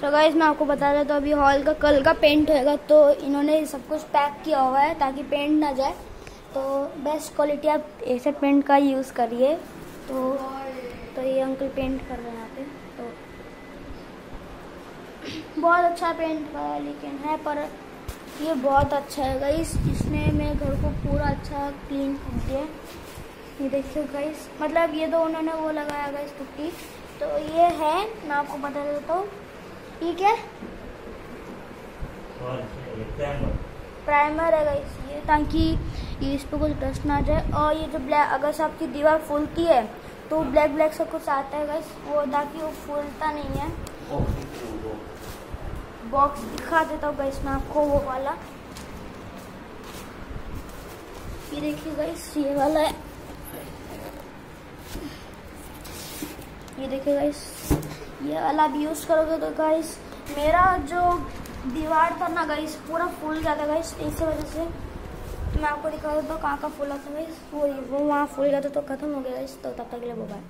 So guys मैं आपको बता रहा तो अभी हॉल का, कल का पेंट होएगा तो इन्होंने सब कुछ पैक किया हुआ है ताकि पेंट ना जाए। तो बेस्ट क्वालिटी आप ऐसे पेंट का यूज़ करिए। तो तो ये अंकल पेंट कर रहे हैं यहाँ पे तो। बहुत अच्छा पेंट है लेकिन है, पर ये बहुत अच्छा है गाइस इसने मेरे घर को पूरा अच्छा क्लीन कर दिया। ये देखिए गाइस मतलब ये तो उन्होंने वो लगाया गाइस पुट्टी तो ये है, मैं आपको बता देता हूँ ठीक है प्राइमर है गाइस ये। ताकि ये इस पर कुछ डस्ट ना जाए। और ये जो ब्लैक अगर से आपकी दीवार फूलती है तो ब्लैक ब्लैक से कुछ आता है गाइस वो ताकि वो फूलता नहीं है। बॉक्स दिखा देता हूँ गाइस मैं आपको वो वाला। ये देखिए गाइस ये वाला है। ये देखिए गाइस ये वाला आप यूज़ करोगे तो गाइस मेरा जो दीवार था ना गाइस पूरा फूल गया था गाइस इसी वजह से मैं आपको दिखा देता हूँ कहाँ का फूला था गाइस वो वो वहाँ फूल गया था तो ख़त्म हो गया गाइस तो तब तक के लिए बाय